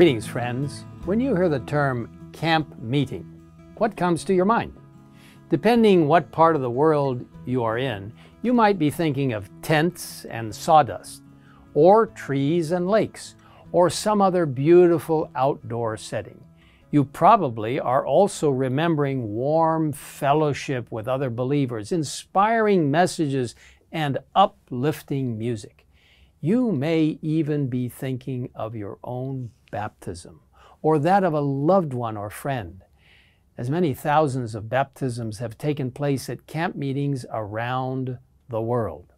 Greetings, friends. When you hear the term camp meeting, what comes to your mind? Depending what part of the world you are in, you might be thinking of tents and sawdust, or trees and lakes, or some other beautiful outdoor setting. You probably are also remembering warm fellowship with other believers, inspiring messages, and uplifting music. You may even be thinking of your own baptism or that of a loved one or friend. As many thousands of baptisms have taken place at camp meetings around the world.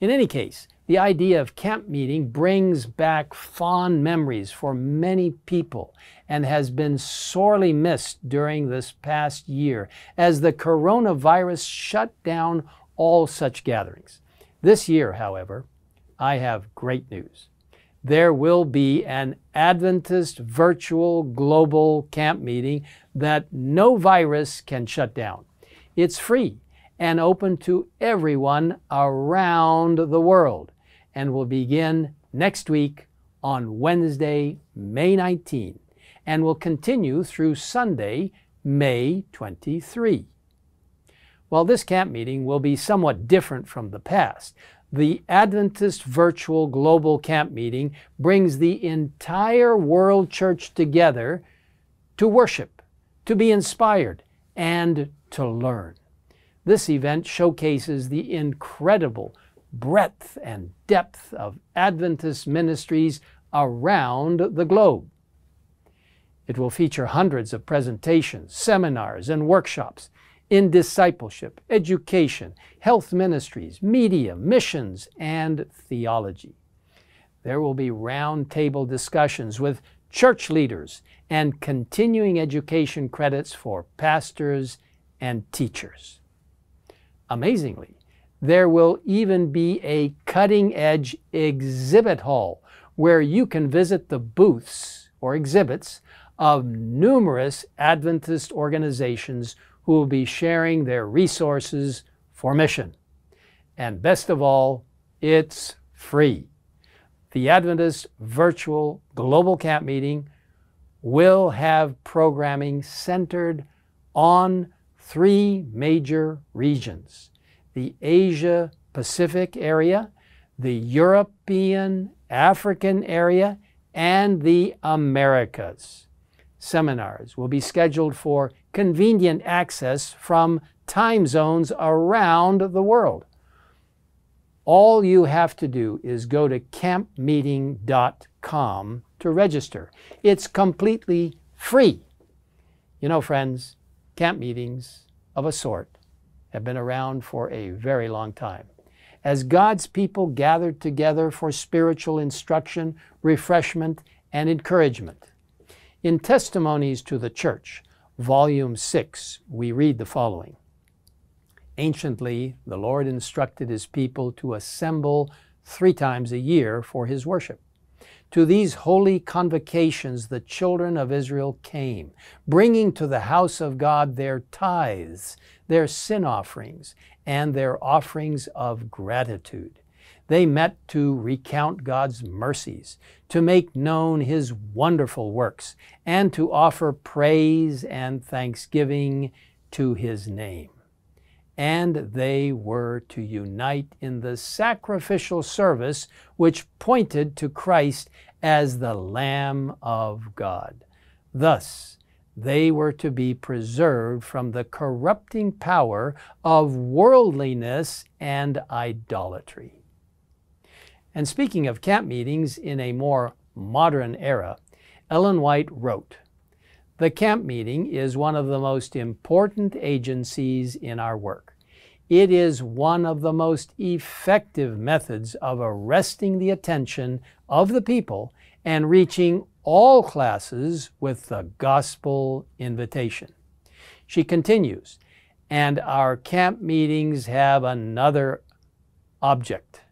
In any case, the idea of camp meeting brings back fond memories for many people and has been sorely missed during this past year as the coronavirus shut down all such gatherings. This year, however, I have great news. There will be an Adventist virtual global camp meeting that no virus can shut down. It's free and open to everyone around the world and will begin next week on Wednesday, May 19, and will continue through Sunday, May 23. While this camp meeting will be somewhat different from the past, the Adventist Virtual Global Camp Meeting brings the entire world church together to worship, to be inspired, and to learn. This event showcases the incredible breadth and depth of Adventist ministries around the globe. It will feature hundreds of presentations, seminars, and workshops in discipleship, education, health ministries, media, missions, and theology. There will be roundtable discussions with church leaders and continuing education credits for pastors and teachers. Amazingly, there will even be a cutting edge exhibit hall where you can visit the booths or exhibits of numerous Adventist organizations who will be sharing their resources for mission. And best of all, it's free. The Adventist Virtual Global Camp Meeting will have programming centered on three major regions the Asia Pacific area, the European African area, and the Americas. Seminars will be scheduled for convenient access from time zones around the world. All you have to do is go to campmeeting.com to register. It's completely free. You know, friends, camp meetings of a sort have been around for a very long time. As God's people gathered together for spiritual instruction, refreshment, and encouragement. In Testimonies to the Church, Volume 6, we read the following Anciently, the Lord instructed his people to assemble three times a year for his worship. To these holy convocations the children of Israel came, bringing to the house of God their tithes, their sin offerings, and their offerings of gratitude. They met to recount God's mercies, to make known His wonderful works, and to offer praise and thanksgiving to His name and they were to unite in the sacrificial service which pointed to Christ as the Lamb of God. Thus, they were to be preserved from the corrupting power of worldliness and idolatry. And speaking of camp meetings in a more modern era, Ellen White wrote, the camp meeting is one of the most important agencies in our work. It is one of the most effective methods of arresting the attention of the people and reaching all classes with the gospel invitation. She continues, and our camp meetings have another object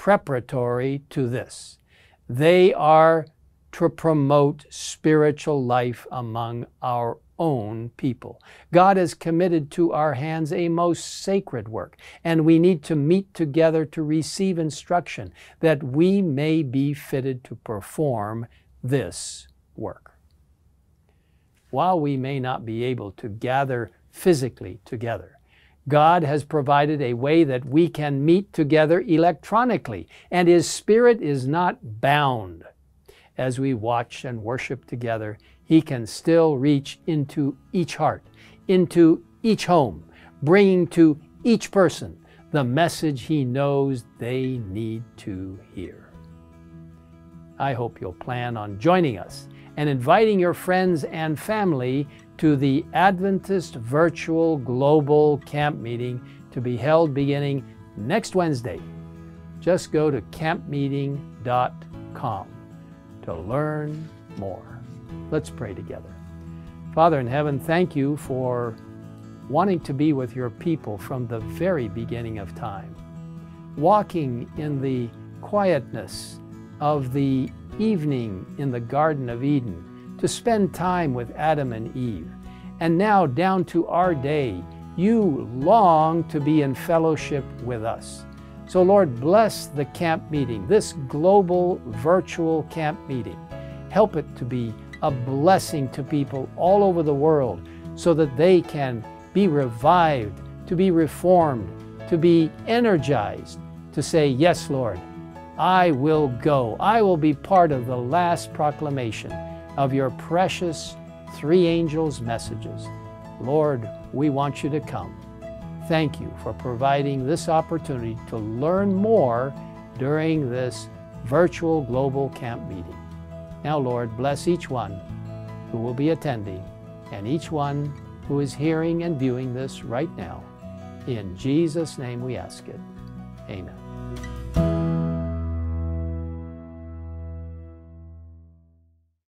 preparatory to this. They are to promote spiritual life among our own people. God has committed to our hands a most sacred work, and we need to meet together to receive instruction that we may be fitted to perform this work. While we may not be able to gather physically together, God has provided a way that we can meet together electronically, and His Spirit is not bound. As we watch and worship together, He can still reach into each heart, into each home, bringing to each person the message He knows they need to hear. I hope you'll plan on joining us and inviting your friends and family to the Adventist Virtual Global Camp Meeting to be held beginning next Wednesday. Just go to campmeeting.com to learn more. Let's pray together. Father in heaven, thank you for wanting to be with your people from the very beginning of time, walking in the quietness of the evening in the Garden of Eden to spend time with Adam and Eve. And now, down to our day, you long to be in fellowship with us. So, Lord, bless the camp meeting, this global virtual camp meeting. Help it to be a blessing to people all over the world so that they can be revived, to be reformed, to be energized, to say, Yes, Lord, I will go. I will be part of the last proclamation of your precious three angels' messages. Lord, we want you to come. Thank you for providing this opportunity to learn more during this virtual global camp meeting. Now, Lord, bless each one who will be attending and each one who is hearing and viewing this right now. In Jesus' name we ask it. Amen.